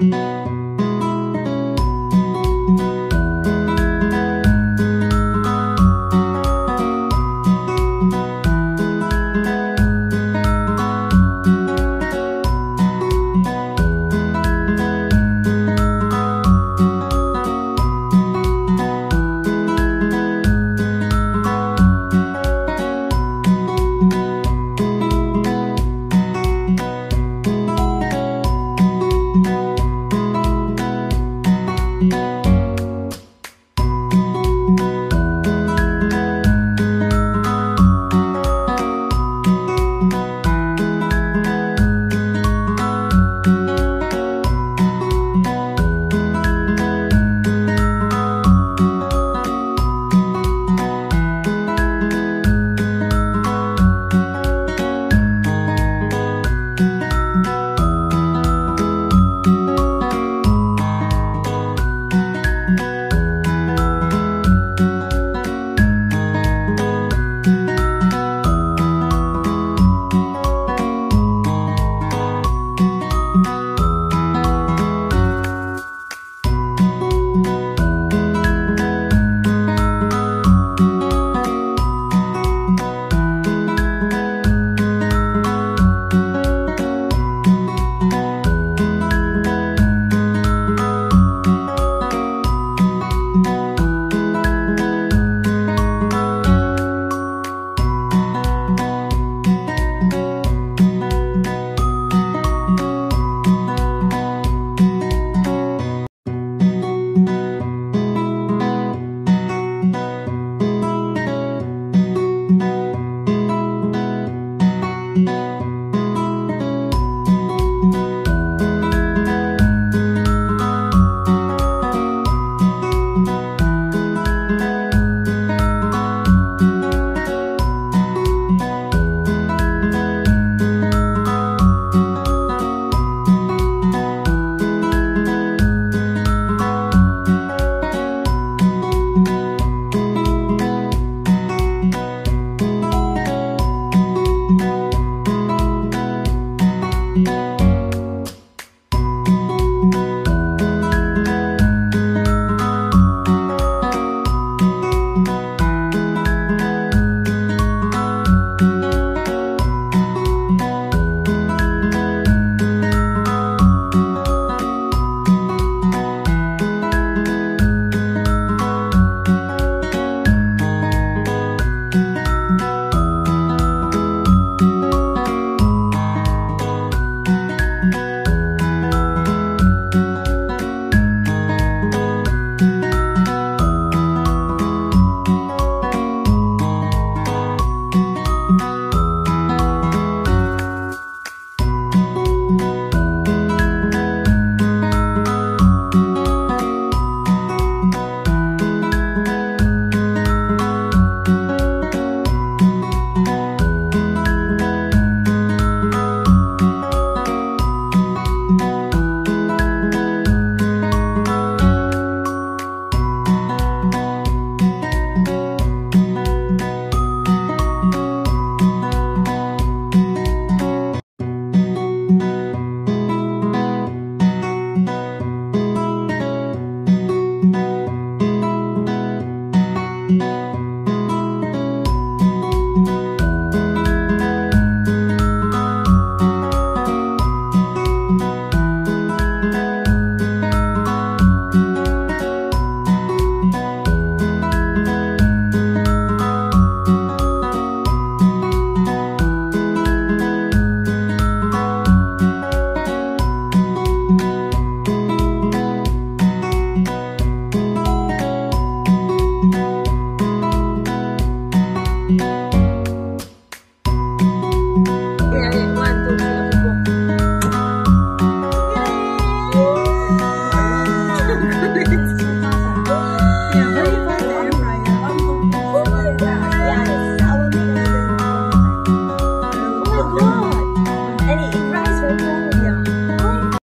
Música